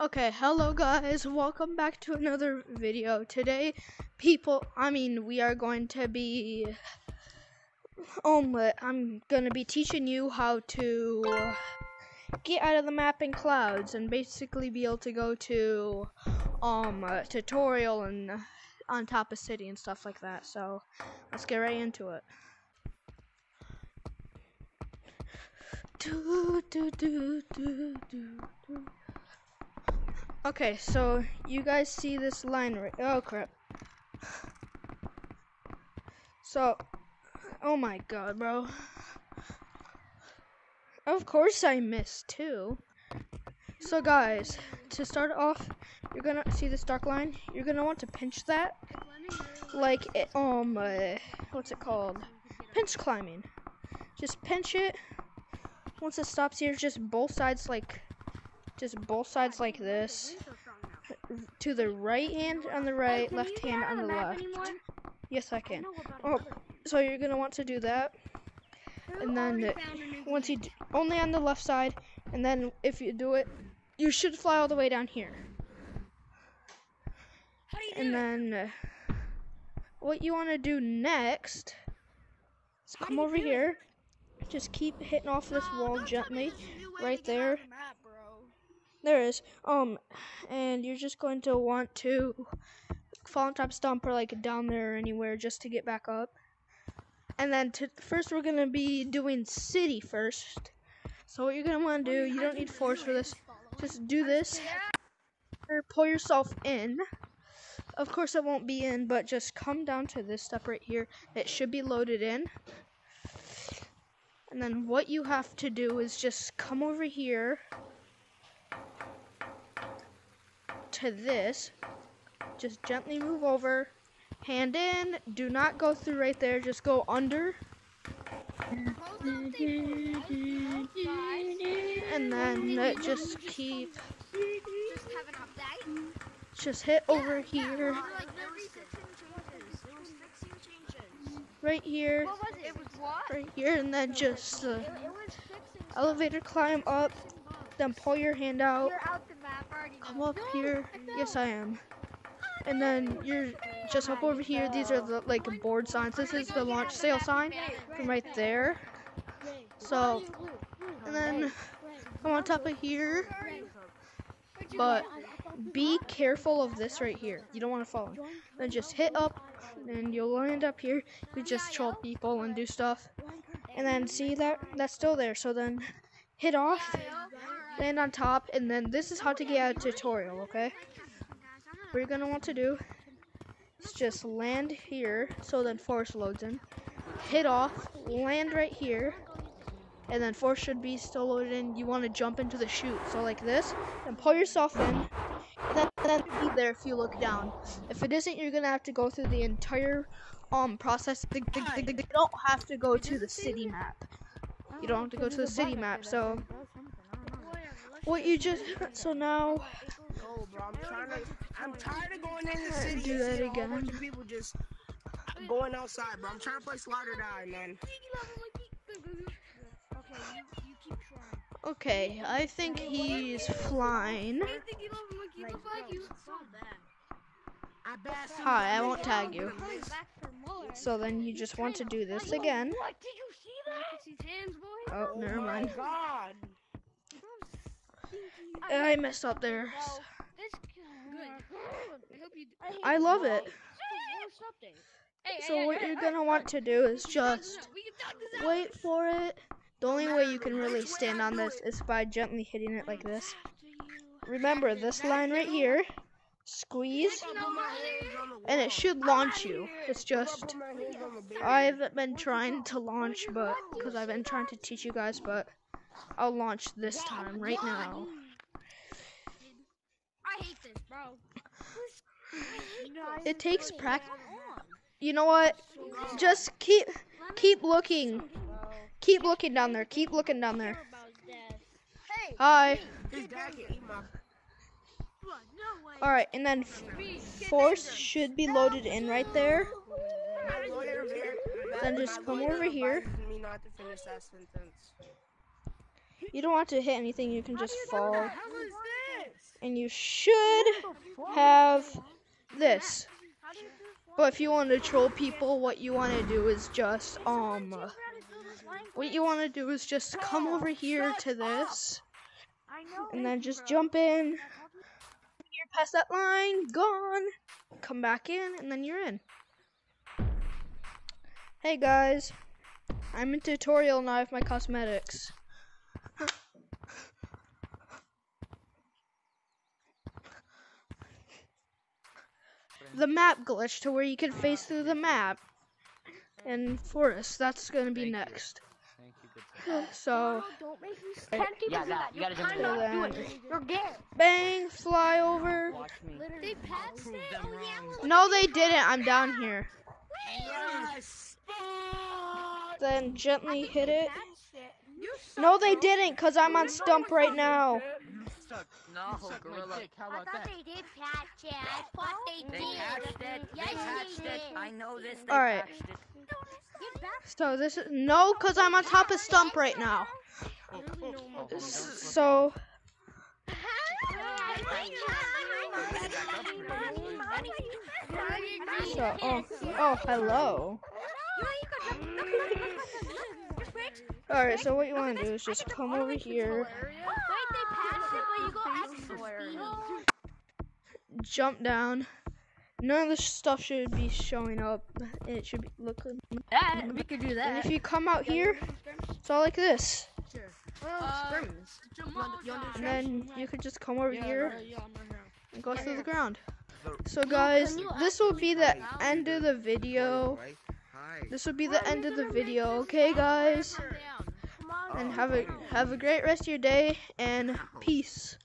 Okay, hello guys, welcome back to another video. Today, people, I mean, we are going to be, um, I'm gonna be teaching you how to get out of the map in clouds and basically be able to go to, um, tutorial and on top of city and stuff like that. So, let's get right into it. Do, do, do, do, do, do. Okay, so you guys see this line right? Oh crap. So, oh my god, bro. Of course I missed too. So guys, to start off, you're gonna see this dark line. You're gonna want to pinch that, like it, um, uh, what's it called? Pinch climbing. Just pinch it. Once it stops here, just both sides like just both sides like this. To the right hand on the right, left hand on the left. Yes, I can. Oh, so you're gonna want to do that, and then the, once you do, only on the left side, and then if you do it, you should fly all the way down here. And then uh, what you want to do next is come over here. Just keep hitting off this wall gently, right there. There is. Um, and you're just going to want to fall on top stomp or like down there or anywhere just to get back up. And then to, first we're gonna be doing city first. So what you're gonna want to do, you don't need force for this. Just do this. Or pull yourself in. Of course it won't be in, but just come down to this step right here. It should be loaded in. And then what you have to do is just come over here to this. Just gently move over. Hand in. Do not go through right there. Just go under. And then just keep. Just hit over here. Right here. Right here. And then just uh, elevator climb up. Then pull your hand out come up here. Yes, I am. And then you're just up over here. These are the like board signs. This is the launch sail sign from right there. So, and then come on top of here. But be careful of this right here. You don't want to fall. Then just hit up, and you'll land up here. You just troll people and do stuff. And then see that that's still there. So then hit off land on top, and then this is how to get of tutorial, okay? What you're gonna want to do is just land here, so then forest loads in. Hit off, land right here, and then forest should be still loaded in. You want to jump into the chute, so like this, and pull yourself in, then, then be there if you look down. If it isn't, you're gonna have to go through the entire um process. You don't have to go to the city map. You don't have to go to the city map, so what you just so now Oh, bro, I'm trying to. I'm tired of going in the city. do that again. A bunch of people just going outside, bro. I'm trying to play Slaughter Die, man. Okay, I think he's flying. Hi, I won't tag you. So then you just want to do this again. Oh, never mind. Oh God. I messed up there. I love it. So what you're gonna want to do is just wait for it. The only way you can really stand on this is by gently hitting it like this. Remember this line right here. Squeeze, and it should launch you. It's just I haven't been trying to launch, but because I've been trying to teach you guys, but I'll launch this time right now. I hate this, bro. It takes practice. You know what? Just keep keep looking. Keep looking down there. Keep looking down there. Hi. His dad can eat my. All right, and then forest should be loaded in right there. My lawyer here. Then just come over here. advises Me not to finish that sentence. You don't want to hit anything. You can just fall. And you should have this. But if you want to troll people, what you want to do is just um, what you want to do is just come over here to this, and then just jump in. You're past that line, gone. Come back in, and then you're in. Hey guys, I'm in tutorial now of my cosmetics. The map glitch to where you can face through the map. And Forest, that's gonna be Thank you. next. Thank you, good So, Yeah, that, you gotta do So that. You're gay. bang, fly over. Watch me. They patched it. Oh, yeah, No, they didn't. I'm down here. Yes! Then gently hit it. it. No, they didn't, cause I'm on stump right now. No, gorilla. I thought they did patch it. I thought they They did. patched it. They patched they it. I know this. They Alright. patched it. So this is no, cause I'm on top of stump right now. S- So so oh oh hello. All right, so what you want to do is just come over here, Wait, they patched it, but you go extra jump down. None of this stuff should be showing up. It should be looking. That we could do that. And if you come out here, it's all like this. Uh, and then you could just come over here and go through the ground. So guys, this will be the end of the video. This will be the end of the video, okay guys? And have a have a great rest of your day and peace.